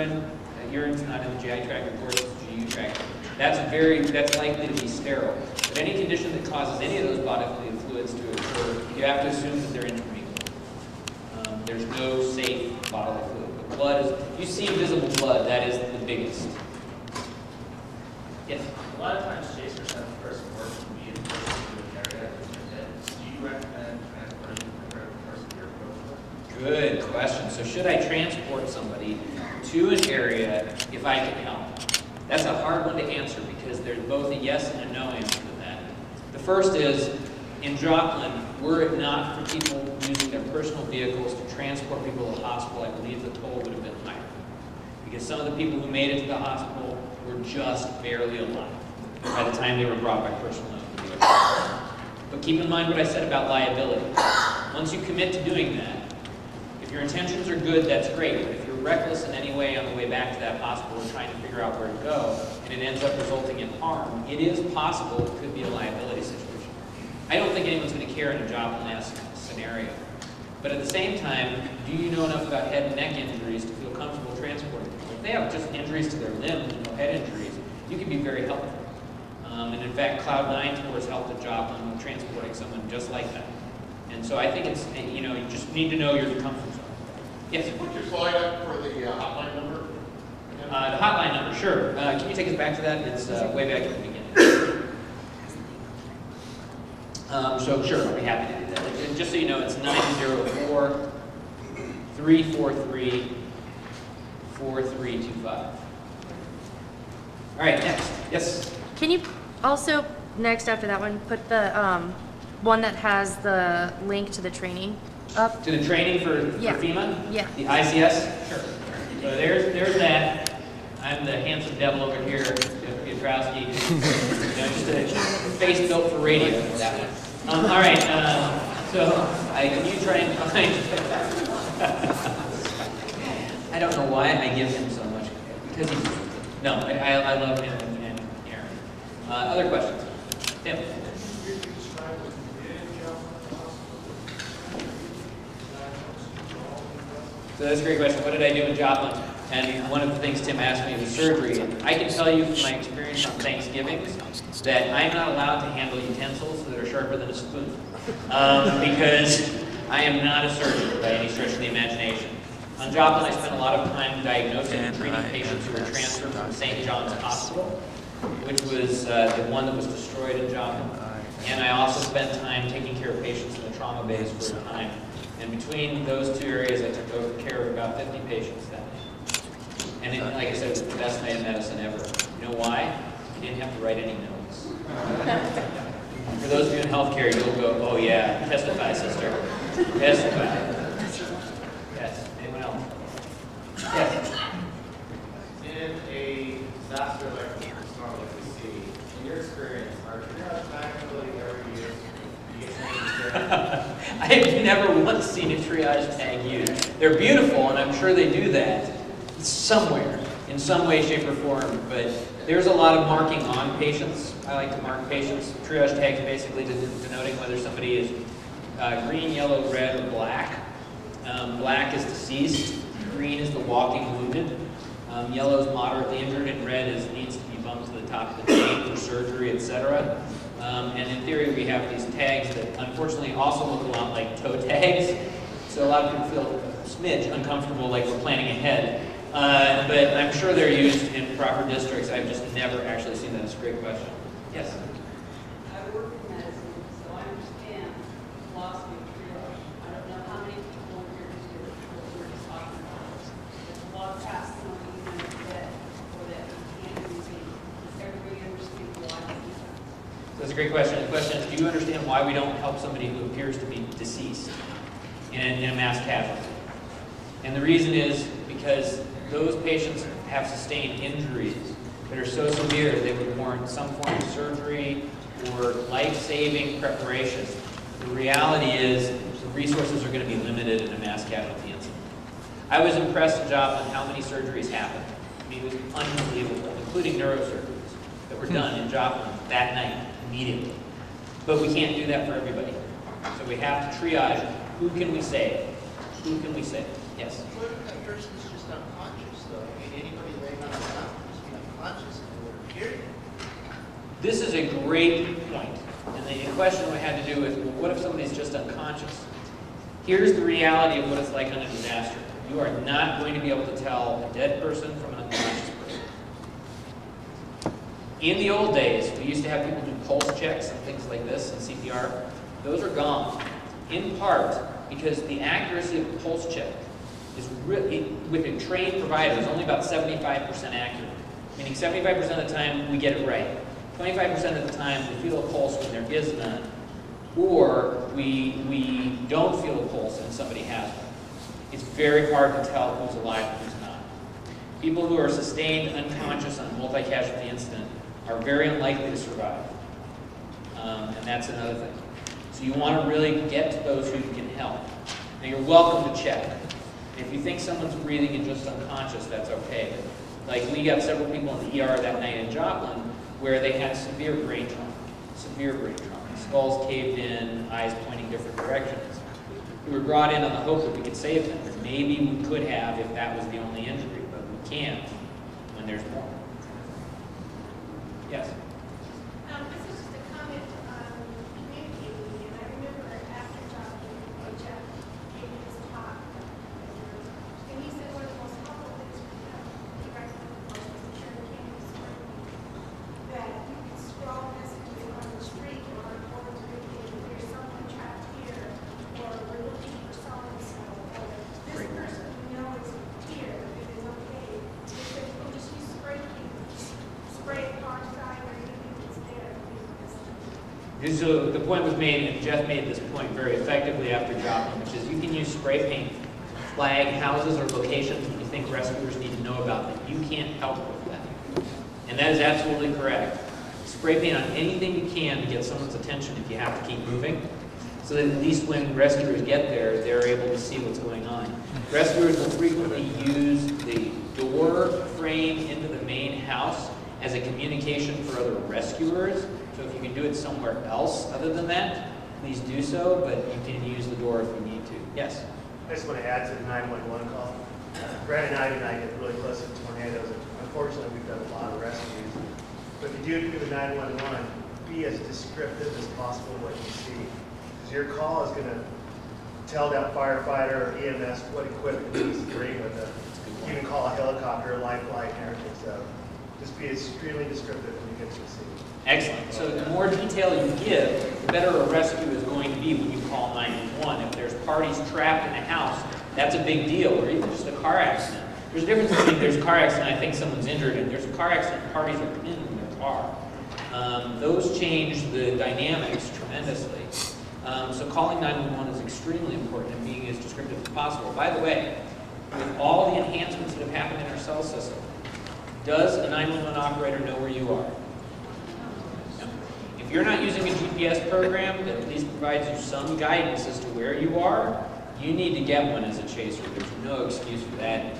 urine, uh, urine's not in the GI tract, of course, it's GU tract. That's very, that's likely to be sterile. But any condition that causes any of those bodily fluids to occur, you have to assume that they're intermingled. Um, there's no safe bodily fluid. But blood is, you see visible blood, that is the biggest. Yes? A lot of times chasers have first work to be in the area. Do you recommend transporting the person to your approach? Good question. So should I transport somebody to an area if I can help? That's a hard one to answer because there's both a yes and a no answer to that. The first is, in Joplin, were it not for people using their personal vehicles to transport people to the hospital, I believe the toll would have been higher. Because some of the people who made it to the hospital were just barely alive by the time they were brought by personal vehicle. But keep in mind what I said about liability. Once you commit to doing that, if your intentions are good, that's great. But if you're reckless in any way on the way back to that hospital trying to figure out where to go, and it ends up resulting in harm, it is possible it could be a liability situation. I don't think anyone's going to care in a Joplin-esque scenario. But at the same time, do you know enough about head and neck injuries to feel comfortable transporting people? If they have just injuries to their limbs and no head injuries, you can be very helpful. Um, and in fact, Cloud9 tours helped at Joplin with transporting someone just like that. And so I think it's, you know, you just need to know your comfort zone. Yes? Put your slide up for the uh, hotline number. Uh, the hotline number, sure. Uh, can you take us back to that? It's uh, way back at the beginning. Um, so sure, I'll be happy to do that. And just so you know, it's 904 343 4325. All right, next. Yes? Can you also, next after that one, put the um, one that has the link to the training up? To the training for, for Yeah. FEMA? Yeah. The ICS? Sure. So there's, there's that. I'm the handsome devil over here, Jeff Piotrowski. You know, just a face built for radio, that one. Um, all right, um, so I, can you try and find? I don't know why I give him so much, because he's, no, I, I I love him and and Aaron. Uh, other questions? Tim? So that's a great question. What did I do in Joplin? And one of the things Tim asked me was surgery. And I can tell you from my experience on Thanksgiving that I'm not allowed to handle utensils that are sharper than a spoon. Um, because I am not a surgeon by any stretch of the imagination. On Joplin, I spent a lot of time diagnosing and treating patients who were transferred from St. John's Hospital, which was uh, the one that was destroyed in Joplin. And I also spent time taking care of patients in the trauma base for a time. And between those two areas, I took over care of about 50 patients that night. And it, like I said, it was the best night of medicine ever. You know why? You didn't have to write any notes. For those of you in healthcare, you'll go, oh yeah, testify, sister. Testify. Yes, anyone else? Yes. In a disaster like the storm like we see, in your experience, are triage back really ever used? Do you get trained there? I have never a triage tag used. They're beautiful, and I'm sure they do that somewhere, in some way, shape, or form, but there's a lot of marking on patients. I like to mark patients. Triage tags basically denoting whether somebody is uh, green, yellow, red, or black. Um, black is deceased, green is the walking wounded, um, yellow is moderately injured, and red is needs to be bumped to the top of the chain for surgery, etc. Um, and in theory, we have these tags that unfortunately also look a lot like toe tags. So a lot of people feel a smidge uncomfortable, like we're planning ahead. Uh, but I'm sure they're used in proper districts. I've just never actually seen that. It's a great question. Yes. I work in medicine, so I understand philosophy of triage. I don't know how many people in your district what we're just talking about. If a law passed something in the dead, or that you can't intervene, does everybody understand why we do that? That's a great question. The question is, do you understand why we don't help somebody who appears to be deceased in a, in a mass casualty? And the reason is because those patients have sustained injuries that are so severe they would warrant some form of surgery or life-saving preparation. The reality is the resources are going to be limited in a mass casualty incident. I was impressed in Joplin how many surgeries happened. I mean, it was unbelievable, including neurosurgeries that were hmm. done in Joplin that night, immediately. But we can't do that for everybody. So we have to triage who can we save? Who can we save? Yes? What if that person's just unconscious, though? I mean, anybody laying on the ground can just be unconscious in order, period. This is a great point. And the question we had to do is, well, what if somebody's just unconscious? Here's the reality of what it's like on a disaster. You are not going to be able to tell a dead person from an in the old days, we used to have people do pulse checks and things like this in CPR. Those are gone, in part because the accuracy of the pulse check is really, with a trained provider, is only about 75% accurate. Meaning 75% of the time, we get it right. 25% of the time, we feel a pulse when there is none. Or we, we don't feel a pulse and somebody has one. It's very hard to tell who's alive and who's not. People who are sustained unconscious on a multi-casualty incident are very unlikely to survive. Um, and that's another thing. So you want to really get to those who can help. Now you're welcome to check. If you think someone's breathing and just unconscious, that's okay. Like we got several people in the ER that night in Joplin where they had severe brain trauma, severe brain trauma. Skulls caved in, eyes pointing different directions. We were brought in on the hope that we could save them. Maybe we could have if that was the only injury, but we can't when there's more. Yes? Um, this is just a comment on communicating, and I remember after John, when Jeff gave his talk, and he said one of the most helpful things for him, he recommended was the Sharon Canyon story, that you can scroll messages on the street or over to the, there's someone trapped here, or we're looking for so-and-so, or this person we know is here, it is okay. He said, we'll just use spray cans, spray it on side or anything that's there. So uh, the point was made, and Jeff made this point very effectively after Joplin, which is you can use spray paint, flag houses or locations that you think rescuers need to know about that you can't help with that. And that is absolutely correct. Spray paint on anything you can to get someone's attention if you have to keep moving, so that at least when rescuers get there, they're able to see what's going on. Rescuers will frequently use the door frame into the main house as a communication for other rescuers. So if you can do it somewhere else other than that, please do so, but you can use the door if you need to. Yes? I just want to add to the 911 call. Brad and I and I get really close to tornadoes. Unfortunately, we've done a lot of rescues. But if you do do the 911, be as descriptive as possible what you see. Because your call is going to tell that firefighter or EMS what equipment needs to bring with them. You can call a helicopter, a lifeline, and everything. So just be extremely descriptive when you get to the scene. Excellent. So the more detail you give, the better a rescue is going to be when you call 911. If there's parties trapped in a house, that's a big deal, or even just a car accident. There's a difference between there's a car accident, I think someone's injured, and there's a car accident, parties are pinned in their car. Um, those change the dynamics tremendously. Um, so calling 911 is extremely important and being as descriptive as possible. By the way, with all the enhancements that have happened in our cell system, does a 911 operator know where you are? No. If you're not using a GPS program that at least provides you some guidance as to where you are, you need to get one as a chaser. There's no excuse for that.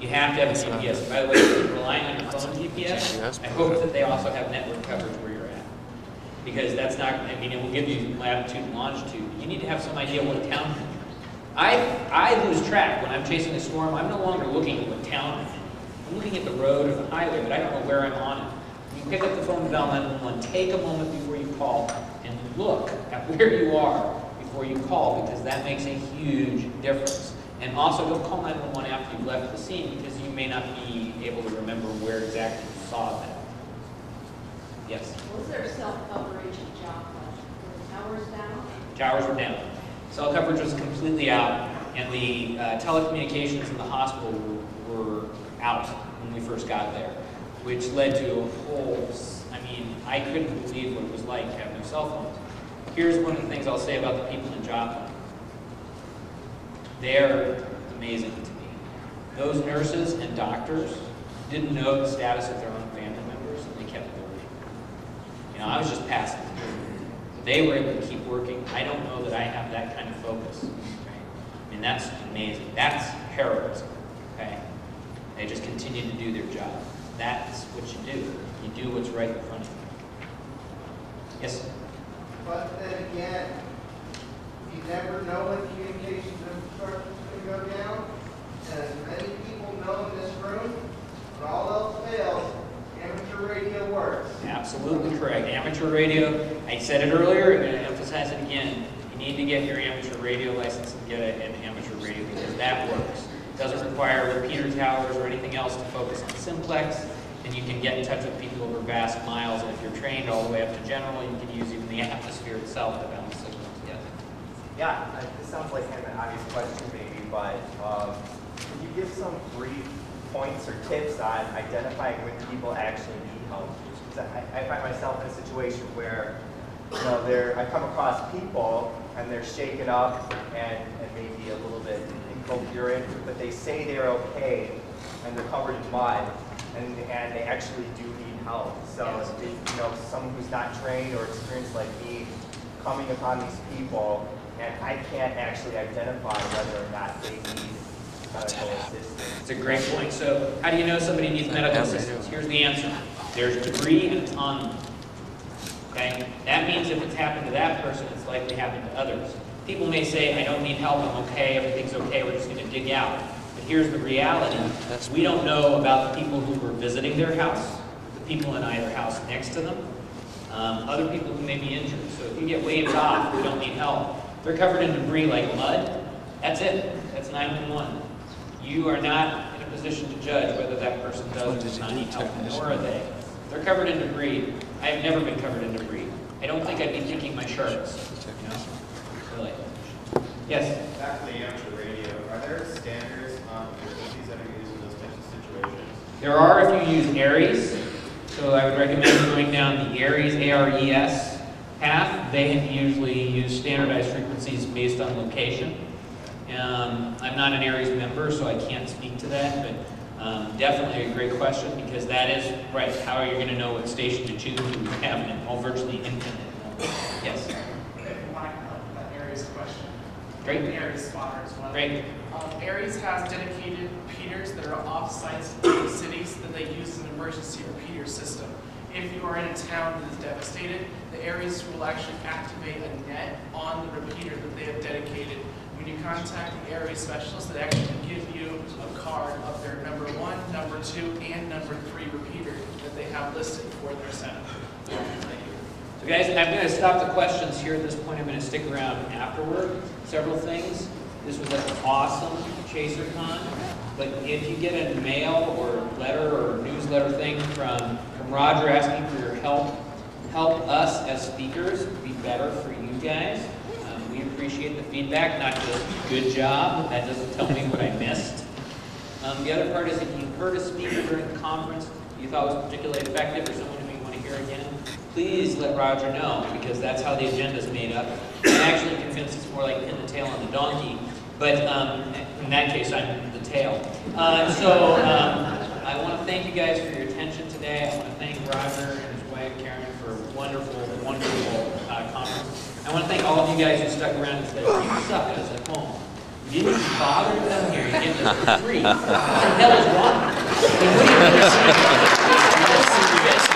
You have to have a GPS. By the way, if you're relying on your phone GPS, I hope that they also have network coverage where you're at. Because that's not, I mean, it will give you latitude and longitude. You need to have some idea what town. I, I lose track when I'm chasing a storm. I'm no longer looking at what town I'm in. I'm looking at the road or the highway, but I don't know where I'm on it. You pick up the phone dial 911, take a moment before you call and look at where you are before you call because that makes a huge difference. And also, don't call 911 after you've left the scene because you may not be able to remember where exactly you saw that. Yes? Was there cell coverage in Joplin? Were the towers down? Towers were down. Cell coverage was completely out, and the uh, telecommunications in the hospital were out when we first got there, which led to a whole, I mean, I couldn't believe what it was like to have no cell phones. Here's one of the things I'll say about the people in Joplin. They're amazing to me. Those nurses and doctors didn't know the status of their own family members, and they kept working. You know, I was just passing through. They were able to keep working. I don't know that I have that kind of focus. Right? I mean, that's amazing. That's heroism. Okay? They just continue to do their job. That's what you do. You do what's right in front of you. Yes? But then again, you never know when communications infrastructure is going to go down. And as many people know in this room, when all else fails, amateur radio works. absolutely correct. Amateur radio, I said it earlier, I'm gonna emphasize it again. You need to get your amateur radio license and get an amateur radio because that works. Doesn't require repeater towers or anything else to focus on simplex, and you can get in touch with people over vast miles. And if you're trained all the way up to general, you can use even the atmosphere itself to bounce signals. Yes. Yeah, uh, this sounds like kind of an obvious question maybe, but um, can you give some brief points or tips on identifying when people actually need help? Because I, I find myself in a situation where, you know, I come across people and they're shaken up and, and maybe a little bit incoherent, but they say they're okay and they're covered in mud and, and they actually do need help. So, if, you know, someone who's not trained or experienced like me coming upon these people and I can't actually identify whether or not they need medical assistance. It's a great point. So how do you know somebody needs medical assistance? Here's the answer. There's debris and it's. Okay? That means if it's happened to that person, it's likely happened to others. People may say, I don't need help, I'm okay, everything's okay, we're just gonna dig out. But here's the reality. We don't know about the people who were visiting their house, the people in either house next to them, um, other people who may be injured. So if you get waved off, we don't need help. They're covered in debris like mud, that's it. That's 911. You are not in a position to judge whether that person does or does not need help, nor are they. They're covered in debris. I have never been covered in debris. I don't think I'd be picking my sharps, you know? Really. Yes? Back to the amateur radio, are there standards on frequencies that are used in those types of situations? There are if you use ARES, so I would recommend going down the ARES, A-R-E-S path. They usually use standardized frequencies based on location. Um, I'm not an ARES member, so I can't speak to that, but um, definitely a great question because that is, right, how are you going to know what station to choose when you have an all virtually infinite? Yes, ARES question. Great, ARES spotter as well. great. Um, ARES has dedicated repeaters that are off sites in cities that they use as an emergency repeater system. If you are in a town that is devastated, the ARES will actually activate a net on the repeater that they have dedicated. When you contact the ARES specialist, they actually give you a card of their number one, number two, and number three repeater that they have listed for their center. So guys, I'm going to stop the questions here at this point. I'm going to stick around afterward. Several things. This was an awesome ChaserCon, but if you get a mail or letter or newsletter thing from, from Roger asking for your help, help us as speakers be better for you guys. Um, we appreciate the feedback, not just good job. That doesn't tell me what I missed. Um, the other part is if you heard a speaker during the conference you thought was particularly effective or someone who you want to hear again, please let Roger know because that's how the agenda is made up. I'm actually convinced it's more like pin the tail on the donkey, but um, in that case, I'm the tail. Uh, so um, I want to thank you guys for your attention today. I want to thank Roger and his wife Karen for a wonderful, wonderful uh, conference. I want to thank all of you guys who stuck around and said, you suck us at home. You didn't bother to come here. You get this for free. What the hell is wrong? What do you think?